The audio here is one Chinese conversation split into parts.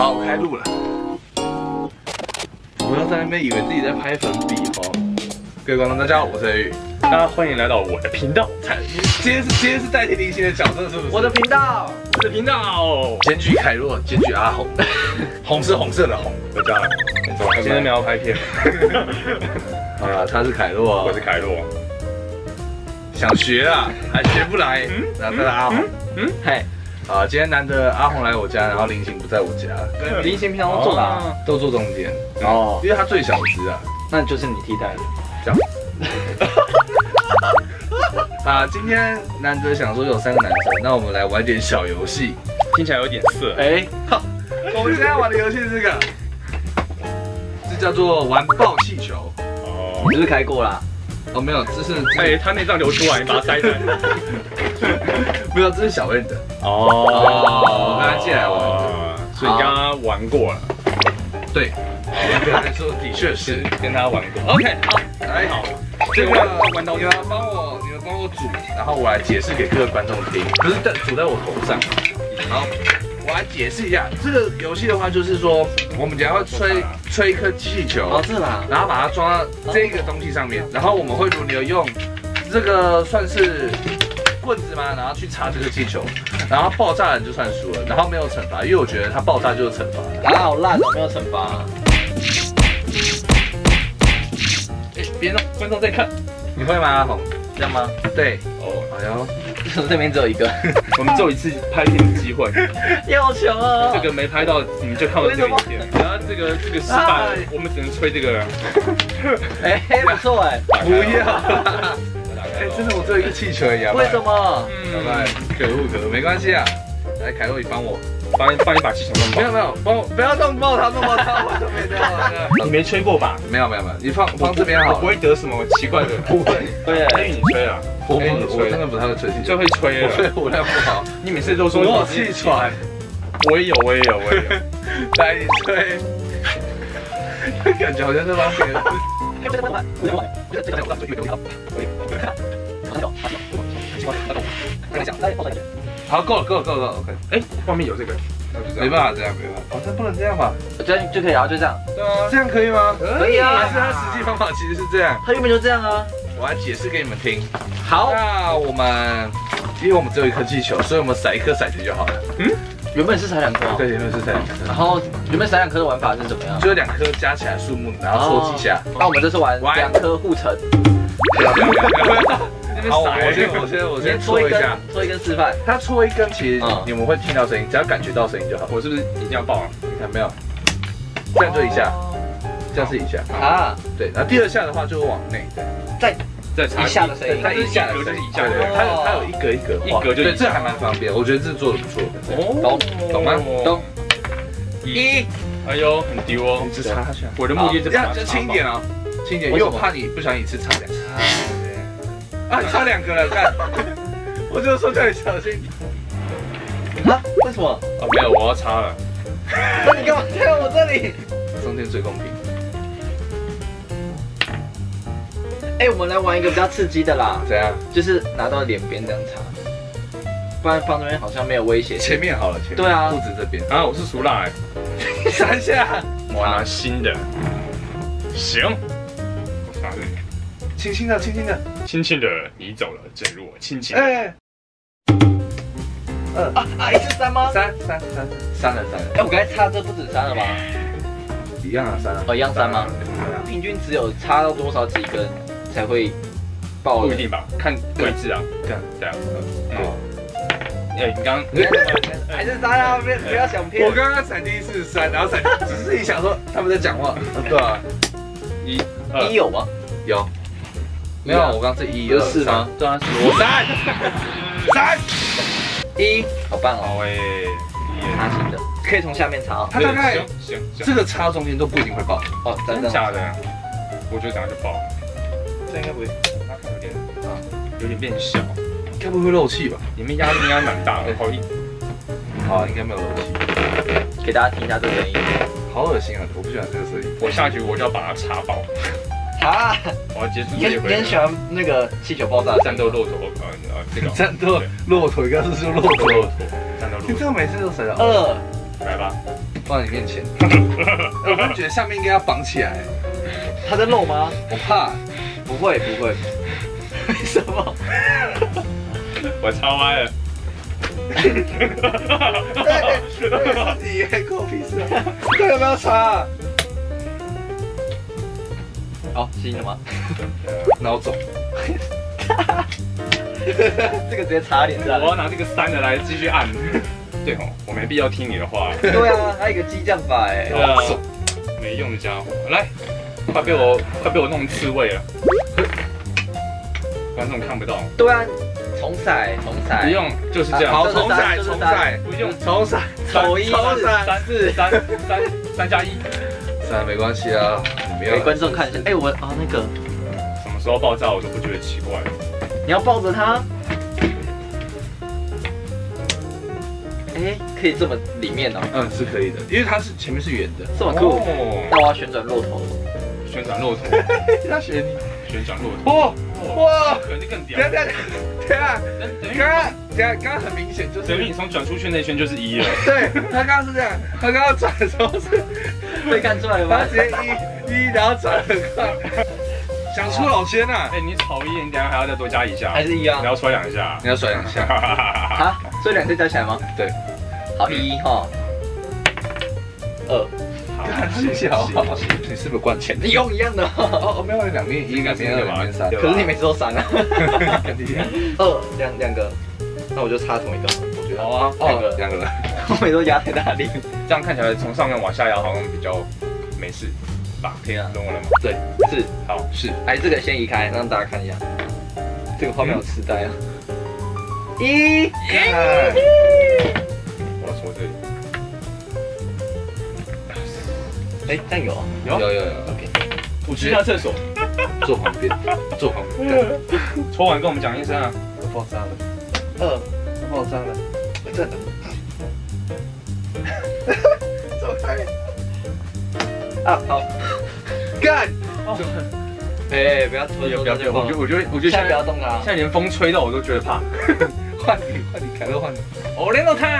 好，开路了。不要在那边以为自己在拍粉笔哦。各位观众，大家好，我是 A 宇。大家欢迎来到我的频道，今天是今天是代替林星的角色，是不是？我的频道，我的频道，检举凯洛，检举阿红，红是红色的红。我知道了，今天没有拍片。好了，他是凯洛，我是凯洛。想学啊，还学不来。嗯，然后再来阿红。嗯，嘿。啊，今天难得阿红来我家，然后林行不在我家。林行平常都坐哪？都坐中间。哦，因为他最小只啊。那就是你替代了。这样。啊，今天难得想说有三个男生，那我们来玩点小游戏。听起来有点色。哎，好，我们现在玩的游戏是这个，这叫做玩爆气球。哦，你是不是开过啦？哦，没有，这是哎，他内脏流出来，你把它塞在。没有，这是小恩的。哦，我跟他借来玩，所以你刚刚玩过了。对，严格来说的确是。跟他玩过。OK，好，来。好，这个玩到你们帮我，你们帮我煮，然后我来解释给各位观众听，不是在煮在我头上。好，我来解释一下这个游戏的话，就是说我们只要吹吹一颗气球，哦，这啦，然后把它装到这个东西上面，然后我们会轮流用这个算是。棍子吗？然后去插这个气球，然后爆炸了就算输了，然后没有惩罚，因为我觉得它爆炸就是惩罚。啊，好烂哦，没有惩罚。哎，别弄，观众在看。你会吗，阿红？这样吗？对。哦，哎呦，这边只有一个，我们只有一次拍片的机会。要求啊！这个没拍到，你们就看到这个影片。然后这个这个失败，我们只能吹这个了。哎，不错哎，不要。哎，真的，我只有一个气球而已啊！为什么？拜拜，可恶可恶，没关系啊。来，凯洛，你帮我，帮帮你把气球弄爆。没有没有，帮我不要弄爆它，弄爆它，我就没掉了。你没吹过吧？没有没有没有，你放放这边好，不会得什么奇怪的。不会，对，因为你吹啊。我不我真的不太会吹气球，就会吹了。吹我量不好。你每次都说我气喘，我也有，我也有，我也有。来，你吹。感觉好像在帮别人。好，够了，够了，够了，OK。哎，外面有这个，没办法这样，没办法。哦，这不能这样吧？这样就可以啊，就这样。对啊，这样可以吗？可以啊。但是它实际方法其实是这样。它原本就这样啊。我来解释给你们听。好，那我们，因为我们只有一颗气球，所以我们甩一颗骰子就好了。嗯，原本是采两颗。对，原本是采两颗。然后原本采两颗的玩法是怎么样？就是两颗加起来数目，然后搓几下。那我们这次玩两颗互乘。不要不要不要。好，我先我先我先搓一下，搓一根示范。它搓一根，其实你们会听到声音，只要感觉到声音就好。我是不是一定要爆啊？你看没有？这样就一下，这样是一下啊。对，然后第二下的话就往内，再一下的声音，它一下的就是一下的。它有它有一格一格，一格就对，这还蛮方便，我觉得这做的不错。懂懂吗？懂。一，哎呦，很丢哦。你只插下。我的目的是要轻一点哦，轻一点，因为我怕你不小心一次插两次。啊，差两个了，看，我就说叫你小心。啊？为什么？啊，没有，我要插了。那你干嘛在我这里？中间最公平。哎，我们来玩一个比较刺激的啦。怎样？就是拿到脸边这样擦，不然放那边好像没有威胁。前面好了，前面。对啊，肚子这边。啊，我是熟辣哎。三下。我拿新的。行。轻轻的，轻轻的，轻轻的，你走了，正如我轻轻。哎，二啊啊，一是三吗？三三三三了三了。哎，我刚才插这不止三了吗？一样啊，三哦，一样三吗？平均只有插到多少几根才会爆？不一定吧，看位置啊。这样这样。哦。哎，你刚 还是三啊？不不要想骗。我刚刚踩第一次三，然后踩，只是一想说他们在讲话。对啊。一一有吗？有。没有，我刚是一二三，对啊，是 三三一，好棒哦！好哎，插型的，可以从下面插。它大概行行，这个插中间都不一定会爆哦，真的假的？我觉得等下就爆了。这应该不会，它看有点啊，有点变小，该不会漏气吧？里面压力应该蛮大的，好硬。好，应该没有漏气。给大家听一下这个声音，好恶心啊！我不喜欢这个声音。我下去我就要把它插爆。啊！我要结束。你你很喜欢那个气球爆炸？战斗骆驼啊啊！这个战斗骆驼，应该是说骆驼。战斗骆驼。你这个每次都谁了？二，来吧。放在你面前。我觉得下面应该要绑起来，它在漏吗？我怕。不会不会，为什么？我超歪了。你以为狗屁事啊？这有没有擦？哦，新的吗？脑肿。这个直接擦脸上我。要拿这个三的来继续按。对哦，我没必要听你的话。对啊，还有一个激将法哎。对啊，没用的家伙，来，快被我快被我弄刺猬了。观众看不到，对啊，重彩重彩。不用，就是这样。好，重赛，重赛，不用重赛，丑一重赛。三四三三三加一，三没关系啊，你没观众看一下。哎，我啊那个，什么时候爆炸我都不觉得奇怪。你要抱着它。哎，可以这么里面哦，嗯，是可以的，因为它是前面是圆的。这么酷。哦，那我要旋转骆驼。旋转骆驼，他学你。旋转骆驼，哇哇！可能更屌等。下等下等下，刚刚等下刚刚很明显就是等于你从转出去那圈就是一了。对他刚刚是这样，他刚刚转的时候是，被看出来了吗他？直接一一，然后转很快，想出老千呐！哎，你炒一，你等下还要再多加一下，还是一样你？要甩两下。你要甩两下，啊，所以两下加起来吗？对，好，一哈，二，谢谢好不好？你是不是灌钱？你用一样的哦。哦哦，没有两面一，两面二，两面三。可是你每次都三啊。跟你一样二两两个，那我就插同一个。我觉得好啊，哦，两个人，我每次都压太大力。这样看起来从上面往下压好像比较没事吧？天啊，懂我了吗？对，是，好，是哎，这个先移开，让大家看一下。这个画面有痴呆啊。一，哎，这样有啊。有有有有，OK。我去一下厕所，坐旁边，坐旁边，搓完跟我们讲一声啊。爆炸了，二，爆炸了，真的，走开，啊，好。干，哎，不要拖，不要不要不要，我觉得我觉得我觉得现在现在不要动它现。在连风吹到我都觉得怕。换你换你，凯乐换你，哦，连到烫，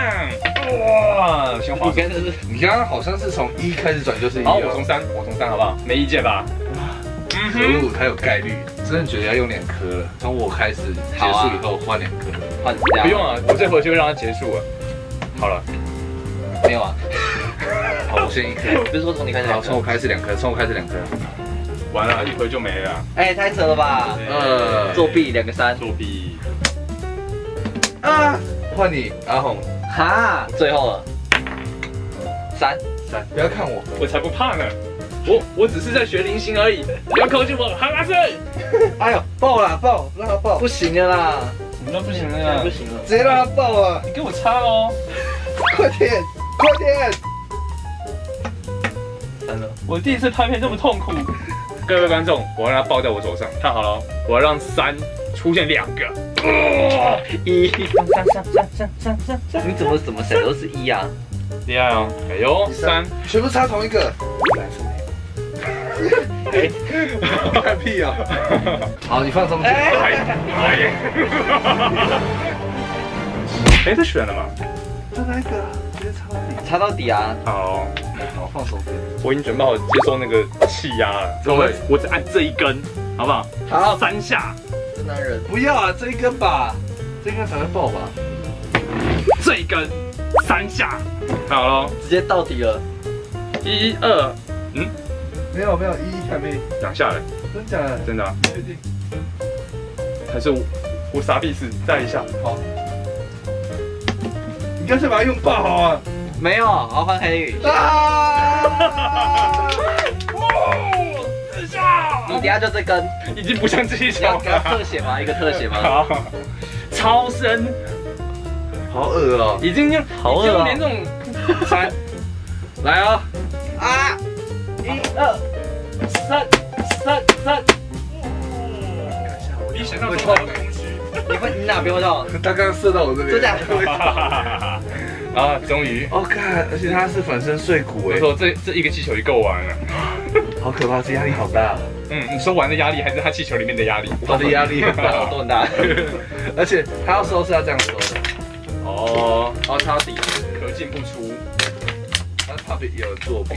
哇，先滑你。刚才是你刚刚好像是从一开始转就是一好，哦，我从三，我从三，好不好？没意见吧？嗯可恶，它有概率，真的觉得要用两颗了。从我开始结束以后换两颗，换这样。不用啊，我这回就会让它结束了。好了，没有啊。好，我先一颗。不是说从你开始好。从我开始两颗，从我开始两颗。完了，一回就没了。哎，太扯了吧！呃作弊两个三。作弊。啊，换你，阿红，哈，最后了。三。三，不要看我，我才不怕呢。我我只是在学零星而已，不要靠近我，哈拉森。哎呦，爆了，爆，让他爆，不行了啦，什么都不行了呀不！行了。直接让他爆啊！你给我擦哦！快点，快点！三了。我第一次拍片这么痛苦。各位观众，我要让它抱在我手上，看好了哦，我要让三出现两个。一。三三三三三三三，你怎么怎么写都是一啊？厉害哦！哎呦，三，全部插同一个。哎，看屁啊！好，你放中间。哎哎，哎，这选了吗？就那一个，直接插到底。插到底啊！好，好，放手边。我已经准备好接受那个气压了。各位我只按这一根，好不好？好，三下，真男人。不要啊，这一根吧，这一根才会爆吧。这一根，三下，看好喽，直接到底了。一二，嗯没有没有，一还没，两下了，真假的？真的啊、确定？还是我我傻逼死，再一下，好。你干脆把它用爆好啊！没有，我换黑鱼。啊！哦，四下你等下就这根，已经不像这一你要球给他特了，写吗？一个特写吗？好，超深，好恶哦！已经用好恶连这种三，来啊，啊！一二三三三，你想到这么多东西。你会你哪边会痛？他刚刚射到我这边。真 的啊，终于，哦，看，而且他是粉身碎骨哎，我说这这一个气球就够玩了。好可怕，这压力好大，嗯，你说完的压力还是他气球里面的压力？我的压力很都，很大。而且他要收是要这样收的，哦，哦，插到底。可进不出。他怕弊，有人作弊。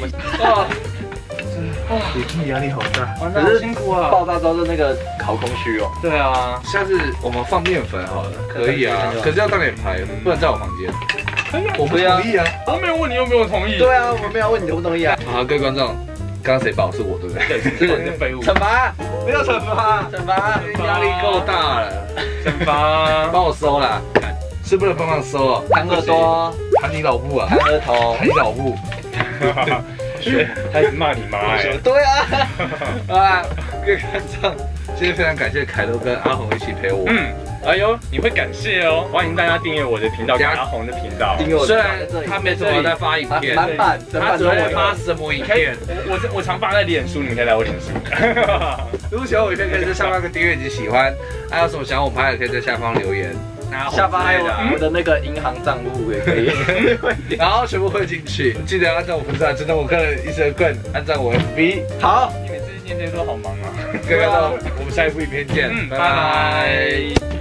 啊，笔记压力好大。完可是辛苦啊。爆炸之后就那个好空虚哦。对啊，下次我们放面粉好了，可以啊，可是要当脸拍，不能在我房间。我不同意啊。我没有问你有没有同意。对啊，我没有问你同不同意啊？好，各位观众，刚刚谁爆是我对不对？这个人是废物。惩罚，不要惩罚，惩罚，压力够大了，惩罚。帮我收啦，是不能帮忙收哦。弹耳朵，弹你老布啊，弹额头弹。你老布。开始骂你妈哎。对啊，啊，越看这样，今天非常感谢凯都跟阿红一起陪我。嗯，哎呦，你会感谢哦！欢迎大家订阅我的频道，跟阿红的频道。订阅我虽然他没怎么在发影片，他只会都我的。发什么影片？我我我常发在脸书，你们可以来我脸书。如果喜欢我影片，可以在下方个订阅及喜欢。还有什么想要我拍的，可以在下方留言。下方还有啊我的那个银行账户也可以。然后全部汇进去。记得要按照我粉丝团，真的我个人一生棍，按照我 FB。好。你每次念这些都好忙啊。各位观众，我们下一部影片见，嗯，拜拜拜。拜。